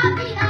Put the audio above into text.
大比 합.